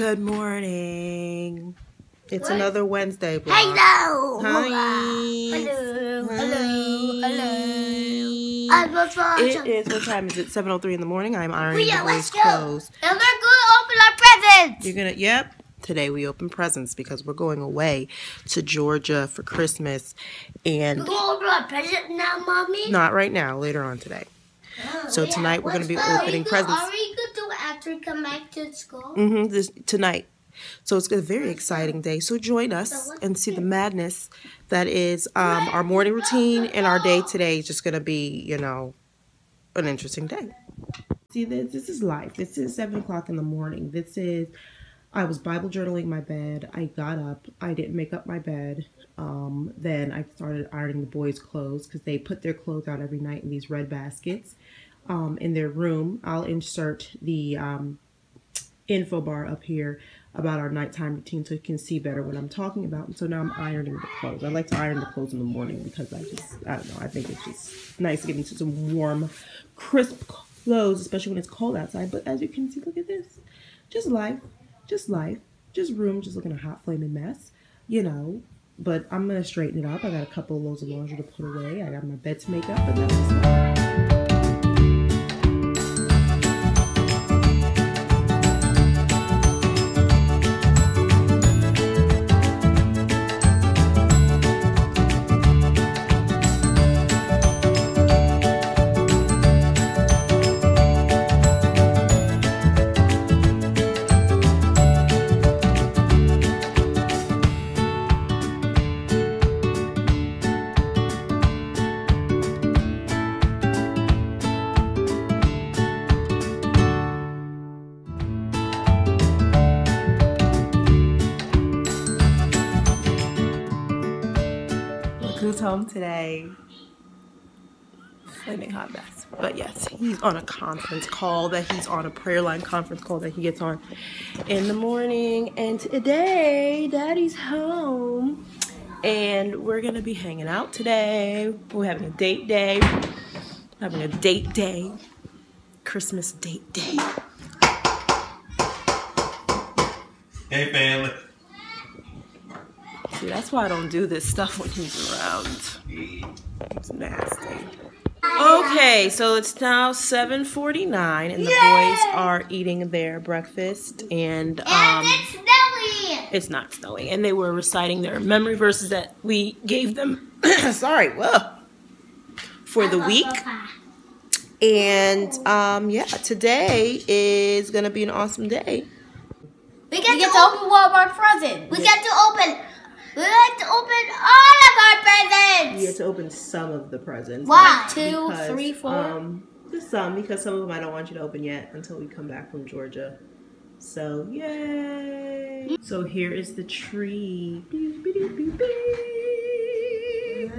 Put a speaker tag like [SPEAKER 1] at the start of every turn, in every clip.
[SPEAKER 1] Good morning. It's another Wednesday vlog.
[SPEAKER 2] Hello.
[SPEAKER 1] Hi.
[SPEAKER 2] Hello. Hello. Hello. A
[SPEAKER 1] It is, what time is it? 7.03 in the morning. I'm ironing
[SPEAKER 2] Yeah,
[SPEAKER 1] the boys' clothes.
[SPEAKER 2] And we're going to open our presents.
[SPEAKER 1] You're gonna, yep. Today we open presents because we're going away to Georgia for Christmas and
[SPEAKER 2] We're going to open our present now, Mommy.
[SPEAKER 1] not right now, later on today. So tonight we're gonna be opening
[SPEAKER 2] we
[SPEAKER 1] presents.
[SPEAKER 2] Are we going to actually come back to school?
[SPEAKER 1] hmm this tonight. So it's a very exciting day. So join us and see the madness that is um, our morning routine and our day today is just gonna be, you know, an interesting day. See this this is life. This is seven o'clock in the morning. This is I was Bible journaling my bed. I got up. I didn't make up my bed. Um, then I started ironing the boys' clothes because they put their clothes out every night in these red baskets um, in their room. I'll insert the um, info bar up here about our nighttime routine so you can see better what I'm talking about. And so now I'm ironing the clothes. I like to iron the clothes in the morning because I just, I don't know, I think it's just nice to into some warm, crisp clothes, especially when it's cold outside. But as you can see, look at this. Just life, just life, just room, just looking a hot flaming mess, you know. But I'm going to straighten it up. I got a couple of loads of laundry to put away. I got my bed to make up, and that's who's home today. Flaming hot mess. But yes, he's on a conference call that he's on a prayer line conference call that he gets on in the morning. And today, Daddy's home. And we're gonna be hanging out today. We're having a date day. Having a date day. Christmas date day.
[SPEAKER 3] Hey, family.
[SPEAKER 1] See, that's why I don't do this stuff when he's around. It's nasty. Okay, so it's now 7:49 and the boys are eating their breakfast and
[SPEAKER 2] and
[SPEAKER 1] um
[SPEAKER 2] it's snowy.
[SPEAKER 1] it's not snowing and they were reciting their memory verses that we gave them sorry, whoa. for the week. And um yeah, today is going to be an awesome day.
[SPEAKER 2] We get, to, open one of our presents. We get to open. We like to open all of our presents.
[SPEAKER 1] You get to open some of the presents.
[SPEAKER 2] Why?
[SPEAKER 1] like,
[SPEAKER 2] Two,
[SPEAKER 1] because,
[SPEAKER 2] three, four?
[SPEAKER 1] Um, just some because some of them I don't want you to open yet until we come back from Georgia. So yay! So here is the tree, Beep, beep, beep, beep, beep.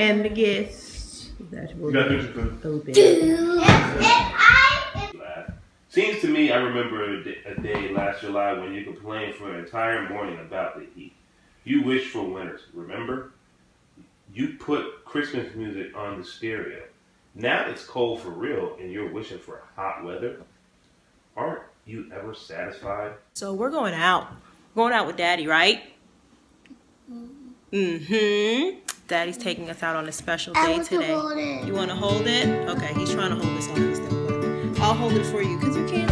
[SPEAKER 1] and the gifts that will
[SPEAKER 3] You got
[SPEAKER 1] be
[SPEAKER 3] pictures, Cliff?
[SPEAKER 1] open.
[SPEAKER 2] And I.
[SPEAKER 3] Last. Seems to me I remember a day last July when you complained for an entire morning about the heat. You wish for winters, remember? You put Christmas music on the stereo. Now it's cold for real and you're wishing for hot weather? Aren't you ever satisfied?
[SPEAKER 1] So we're going out. Going out with Daddy, right? Mm-hmm. Daddy's taking us out on a special
[SPEAKER 2] I
[SPEAKER 1] day
[SPEAKER 2] want to
[SPEAKER 1] today.
[SPEAKER 2] hold it.
[SPEAKER 1] You want to hold it? Okay, he's trying to hold this office thing, but I'll hold it for you because you can't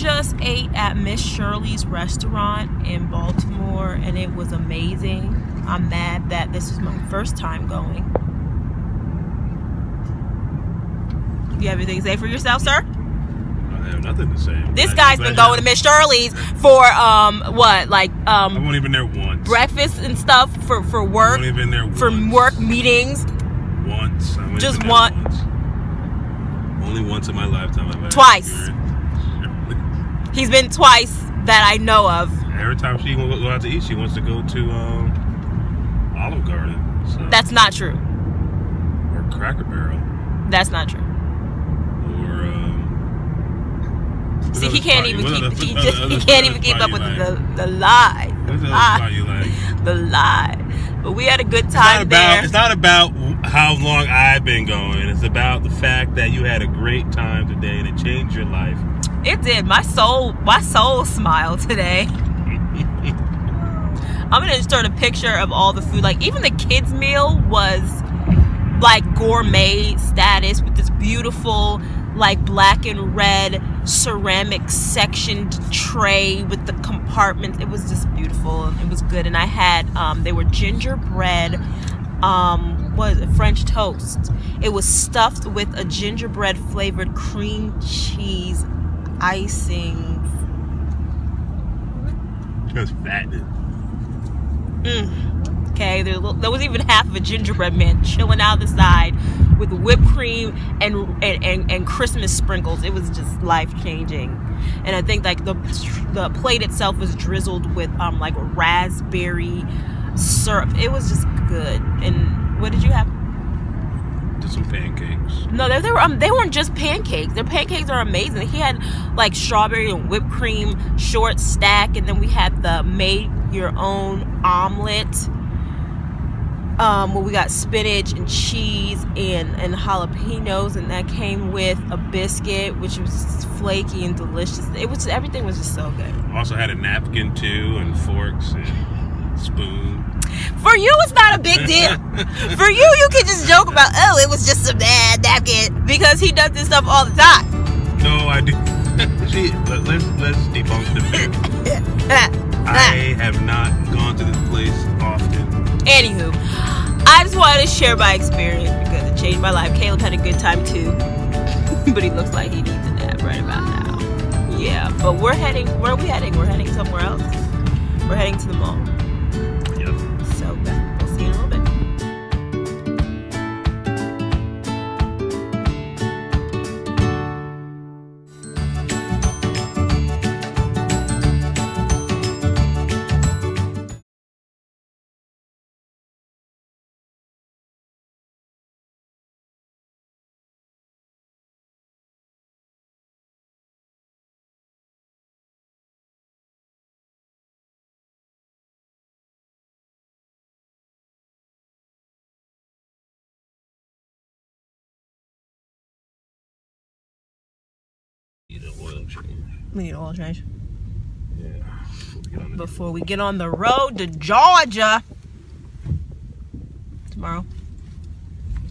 [SPEAKER 1] just ate at Miss Shirley's restaurant in Baltimore and it was amazing. I'm mad that this is my first time going. Do you have anything to say for yourself, sir?
[SPEAKER 4] I have nothing to say.
[SPEAKER 1] This
[SPEAKER 4] I-
[SPEAKER 1] guy's
[SPEAKER 4] I
[SPEAKER 1] been going to Miss Shirley's for um what like
[SPEAKER 4] I
[SPEAKER 1] um
[SPEAKER 4] won't even there once.
[SPEAKER 1] breakfast and stuff for for
[SPEAKER 4] I
[SPEAKER 1] work
[SPEAKER 4] won't even there once.
[SPEAKER 1] for work meetings.
[SPEAKER 4] once. I
[SPEAKER 1] Just one-
[SPEAKER 4] Once. Only once in my lifetime
[SPEAKER 1] Twice. He's been twice that I know of.
[SPEAKER 4] Every time she go go out to eat, she wants to go to um, Olive Garden. So,
[SPEAKER 1] That's not true.
[SPEAKER 4] or Cracker Barrel.
[SPEAKER 1] That's not true.
[SPEAKER 4] Or um,
[SPEAKER 1] See, he can't even keep.
[SPEAKER 4] other-
[SPEAKER 1] He,
[SPEAKER 4] what
[SPEAKER 1] just,
[SPEAKER 4] other-
[SPEAKER 1] he can't even keep up with
[SPEAKER 4] like?
[SPEAKER 1] the the lie. The
[SPEAKER 4] other
[SPEAKER 1] lie.
[SPEAKER 4] you like?
[SPEAKER 1] The lie. But we had a good
[SPEAKER 4] It's
[SPEAKER 1] time
[SPEAKER 4] about.
[SPEAKER 1] there.
[SPEAKER 4] It's not about how long I've been going. It's about the fact that you had a great time today and it changed your life.
[SPEAKER 1] It did. My soul, my soul smiled today. I'm gonna insert a picture of all the food. Like even the kids' meal was like gourmet status with this beautiful, like black and red ceramic sectioned tray with the compartments. It was just beautiful. It was good, and I had um, they were gingerbread. Um, is it? French toast. It was stuffed with a gingerbread flavored cream cheese icing.
[SPEAKER 4] Just fattening.
[SPEAKER 1] Mm. Okay, there, there was even half of a gingerbread man chilling out the side with whipped cream and and, and, and Christmas sprinkles. It was just life changing, and I think like the the plate itself was drizzled with um like raspberry syrup. It was just good. And what did you have?
[SPEAKER 4] Did some pancakes.
[SPEAKER 1] No, they, they were um, they weren't just pancakes. Their pancakes are amazing. He had like strawberry and whipped cream short stack, and then we had the made your own omelet. Um, where we got spinach and cheese and and jalapenos, and that came with a biscuit, which was flaky and delicious. It was everything was just so good.
[SPEAKER 4] Also had a napkin too, and forks and spoon.
[SPEAKER 1] For you, it's not a big deal. For you, you can just joke about, oh, it was just a bad napkin because he does this stuff all the time.
[SPEAKER 4] No, I do. See, let, let's let's debunk the myth. I have not gone to this place often.
[SPEAKER 1] Anywho, I just wanted to share my experience because it changed my life. Caleb had a good time too, but he looks like he needs a nap right about now. Yeah, but we're heading. Where are we heading? We're heading somewhere else. We're heading to the mall.
[SPEAKER 4] Oil change.
[SPEAKER 1] We need oil change
[SPEAKER 4] Yeah. Before we get on the-
[SPEAKER 1] before we get on the road to Georgia tomorrow.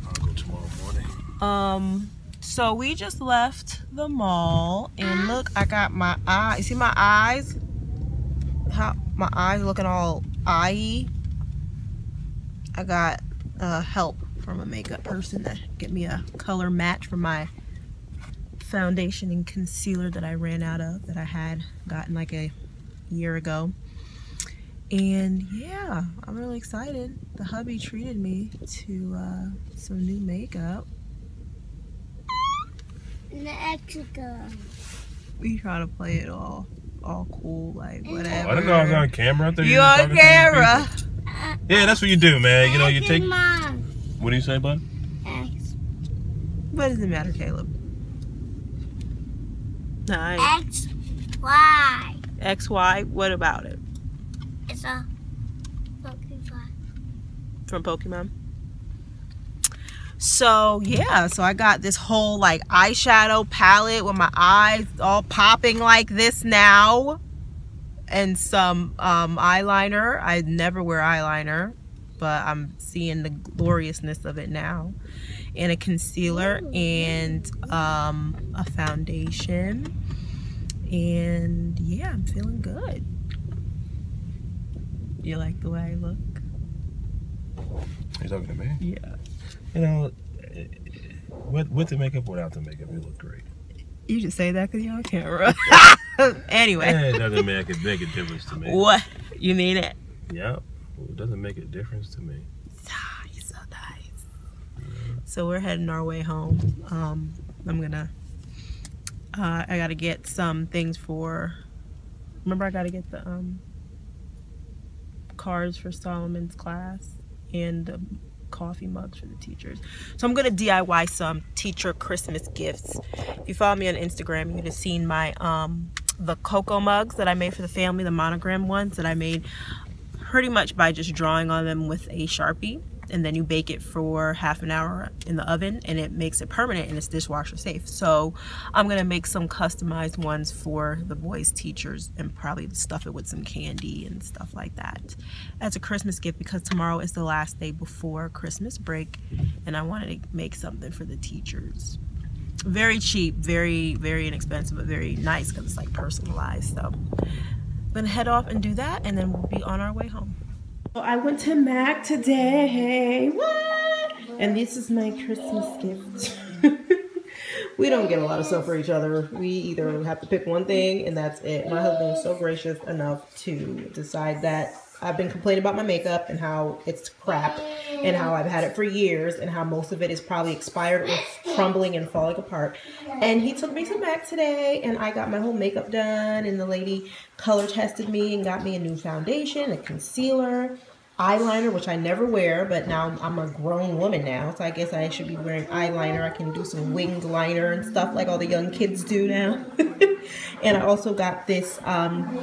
[SPEAKER 4] I'll go tomorrow morning.
[SPEAKER 1] Um, so we just left the mall, and look, I got my eye. You see my eyes? How my eyes looking all eye. I got uh, help from a makeup person to get me a color match for my foundation and concealer that I ran out of that I had gotten like a year ago. And yeah, I'm really excited. The hubby treated me to uh, some new makeup.
[SPEAKER 2] Mexico.
[SPEAKER 1] We try to play it all, all cool, like whatever.
[SPEAKER 4] I didn't know I was on camera. I thought
[SPEAKER 1] You on
[SPEAKER 4] talking to the
[SPEAKER 1] camera?
[SPEAKER 4] Yeah, that's what you do, man. You know, you take. What do you say, bud?
[SPEAKER 2] X.
[SPEAKER 1] What does it matter, Caleb? Nine.
[SPEAKER 2] X. Y.
[SPEAKER 1] X, Y. What about it?
[SPEAKER 2] It's a Pokemon.
[SPEAKER 1] From Pokemon. So yeah, so I got this whole like eyeshadow palette with my eyes all popping like this now, and some um, eyeliner. I never wear eyeliner, but I'm seeing the gloriousness of it now, and a concealer and um, a foundation, and yeah, I'm feeling good. You like the way I look?
[SPEAKER 4] You talking to me?
[SPEAKER 1] Yeah.
[SPEAKER 4] You know, with with the makeup, without the makeup, you look great.
[SPEAKER 1] You just say that because you're on camera. anyway,
[SPEAKER 4] Eh, it doesn't make a make a difference to me.
[SPEAKER 1] what you mean it?
[SPEAKER 4] Yeah, it doesn't make a difference to me.
[SPEAKER 1] You're so nice. So we're heading our way home. Um, I'm gonna, I gotta get some things for, remember I gotta get the um, cards for Solomon's class and the coffee mugs for the teachers. So I'm gonna DIY some teacher Christmas gifts. If you follow me on Instagram, you would have seen my um, the cocoa mugs that I made for the family, the monogram ones that I made pretty much by just drawing on them with a Sharpie and then you bake it for half an hour in the oven and it makes it permanent and it's dishwasher safe. So I'm gonna make some customized ones for the boys teachers and probably stuff it with some candy and stuff like that as a Christmas gift because tomorrow is the last day before Christmas break and I wanted to make something for the teachers. Very cheap, very, very inexpensive, but very nice because it's like personalized. So I'm gonna head off and do that and then we'll be on our way home. I went to MAC today. What? And this is my Christmas gift. we don't get a lot of stuff for each other. We either have to pick one thing and that's it. My husband was so gracious enough to decide that I've been complaining about my makeup and how it's crap and how I've had it for years and how most of it is probably expired or crumbling and falling apart. And he took me to MAC today and I got my whole makeup done and the lady color tested me and got me a new foundation, a concealer, eyeliner, which I never wear, but now I'm a grown woman now, so I guess I should be wearing eyeliner. I can do some winged liner and stuff like all the young kids do now. and I also got this um,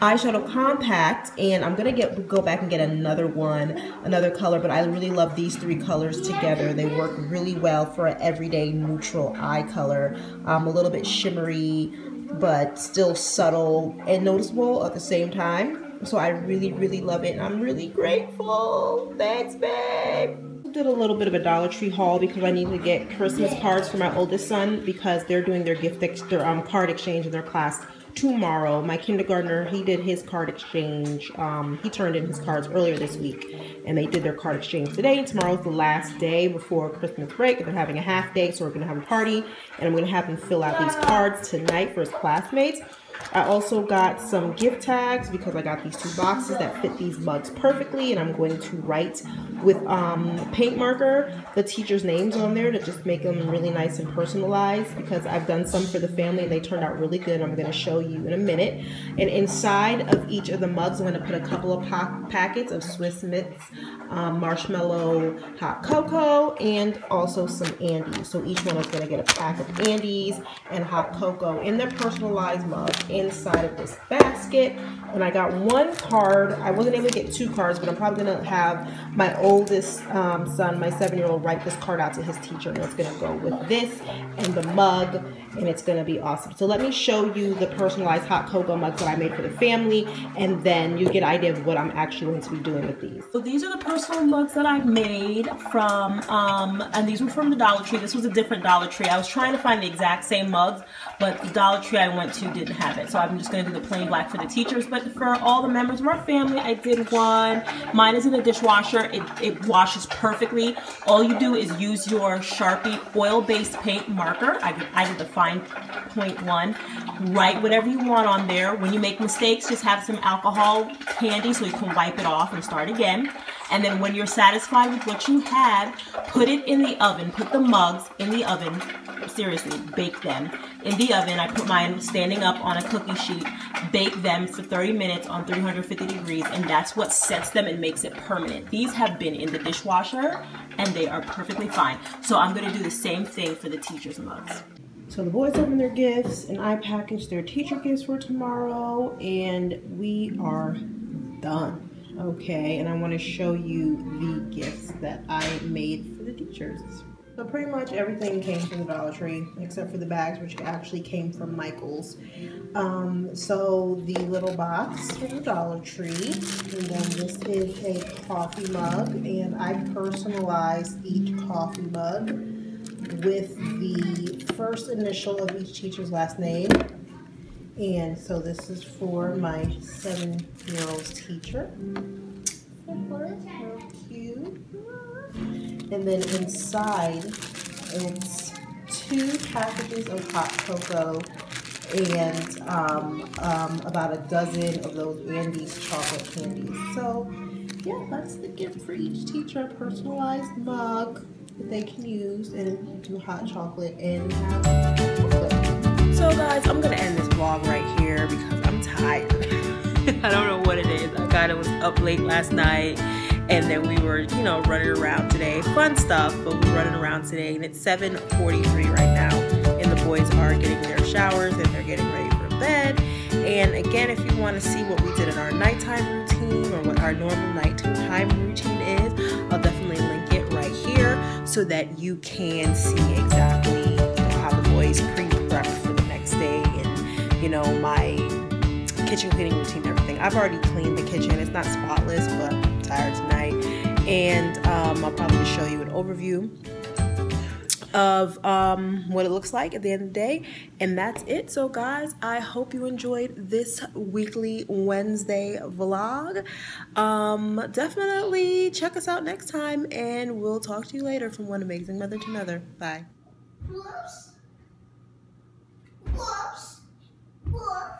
[SPEAKER 1] eyeshadow compact, and I'm gonna get go back and get another one, another color, but I really love these three colors together. They work really well for an everyday neutral eye color. Um, a little bit shimmery, but still subtle and noticeable at the same time. So I really, really love it. and I'm really grateful. Thanks, babe. Did a little bit of a Dollar Tree haul because I need to get Christmas cards for my oldest son because they're doing their gift ex their um card exchange in their class tomorrow. My kindergartner, he did his card exchange. Um, he turned in his cards earlier this week, and they did their card exchange today. Tomorrow's the last day before Christmas break. They're having a half day, so we're gonna have a party, and I'm gonna have him fill out these cards tonight for his classmates. I also got some gift tags because I got these two boxes that fit these mugs perfectly and I'm going to write with um, paint marker the teacher's names on there to just make them really nice and personalized because I've done some for the family and they turned out really good. I'm going to show you in a minute. And inside of each of the mugs, I'm going to put a couple of packets of Swiss Miss um, marshmallow hot cocoa and also some Andes. So each one is going to get a pack of Andes and hot cocoa in their personalized mug inside of this basket. And I got one card. I wasn't able to get two cards, but I'm probably going to have my oldest um, son, my seven-year-old, write this card out to his teacher. And it's going to go with this and the mug, and it's going to be awesome. So let me show you the personalized hot cocoa mugs that I made for the family, and then you get an idea of what I'm actually going to be doing with these. So these are the personal mugs that I've made from, um, and these were from the Dollar Tree. This was a different Dollar Tree. I was trying to find the exact same mugs, but the Dollar Tree I went to didn't have it. So I'm just going to do the plain black for the teachers. But for all the members of our family, I did one. Mine is in the dishwasher. It, it washes perfectly. All you do is use your Sharpie oil-based paint marker. I did, I did the fine point one. Write whatever you want on there. When you make mistakes, just have some alcohol candy so you can wipe it off and start again. And then when you're satisfied with what you have, put it in the oven. Put the mugs in the oven. Seriously, bake them. In the oven, I put mine standing up on a cookie sheet. Bake them for 30 minutes on 350 degrees. And that's what sets them and makes it permanent. These have been in the dishwasher and they are perfectly fine. So I'm going to do the same thing for the teacher's mugs. So the boys open their gifts and I package their teacher gifts for tomorrow and we are done. Okay and I want to show you the gifts that I made for the teachers. So pretty much everything came from the Dollar Tree except for the bags which actually came from Michael's. Um, so the little box from the Dollar Tree and then this is a coffee mug and I personalized each coffee mug with the first initial of each teacher's last name and so this is for my seven-year-old's teacher. And then inside, it's two packages of hot cocoa and um, um, about a dozen of those Andes chocolate candies. So, yeah, that's the gift for each teacher, a personalized mug that they can use and do hot chocolate and. So guys, I'm gonna end this vlog right here because I'm tired. I don't know what it is. I kind of was up late last night and then we were, you know, running around today. Fun stuff, but we're running around today and it's 7.43 right now and the boys are getting their showers and they're getting ready for bed. And again, if you want to see what we did in our nighttime routine or what our normal nighttime routine is, I'll definitely so that you can see exactly how the boys pre-prep for the next day and, you know, my kitchen cleaning routine everything. I've already cleaned the kitchen. It's not spotless, but I'm tired tonight. And um, I'll probably show you an overview of um, what it looks like at the end of the day. And that's it. So guys, I hope you enjoyed this weekly Wednesday vlog. Um, definitely check us out next time and we'll talk to you later from one amazing mother to another. Bye. Whoops. Whoops. Whoops.